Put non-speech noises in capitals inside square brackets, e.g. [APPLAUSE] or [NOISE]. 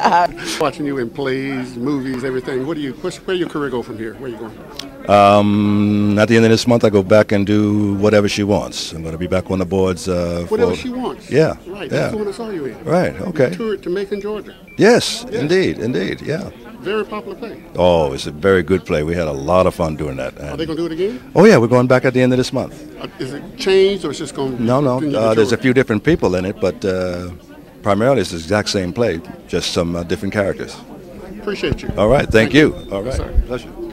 [LAUGHS] Watching you in plays, movies, everything. What do you? Where your career go from here? Where are you going? Um, at the end of this month, I go back and do whatever she wants. I'm going to be back on the boards. Uh, Whatever she wants. Yeah. Right. Yeah. That's the one I saw you in. Right. Okay. You toured to Macon, Georgia. Yes, indeed, indeed. Yeah. Very popular play. Oh, it's a very good play. We had a lot of fun doing that. Are they going to do it again? oh yeah, we're going back at the end of this month. Uh, is it changed or it's just going? to No, no. Uh, there's a few different people in it, but uh, primarily it's the exact same play, just some uh, different characters. Appreciate you. All right. Thank, Thank you. you. All Yes, Pleasure.